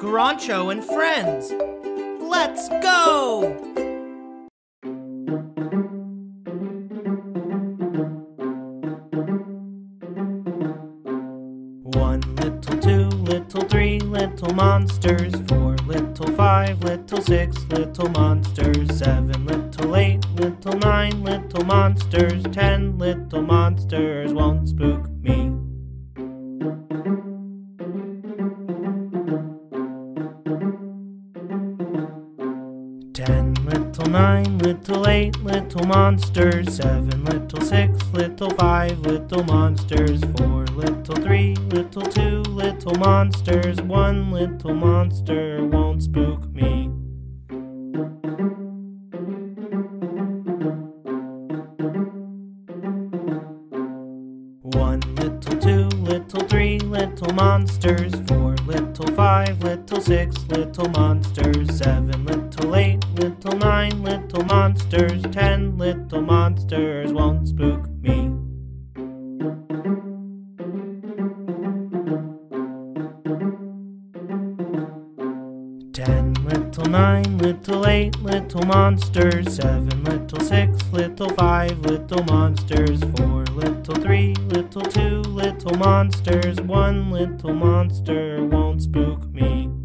Groncho and friends. Let's go! One little, two little, three little monsters. Four little, five little, six little monsters. Seven little, eight little, nine little monsters. Ten little monsters won't spook me. Ten little, nine little, eight little monsters. Seven little, six little, five little monsters. Four little, three little, two little monsters. One little monster won't spook me. One little, two little, three little monsters. Four little, five little, six little monsters. Seven little, eight little, nine little monsters. Ten little monsters won't spook me. Ten little, nine little, eight little monsters. Seven little, six little, five little monsters. Four little, three little, two little monsters, one little monster won't spook me.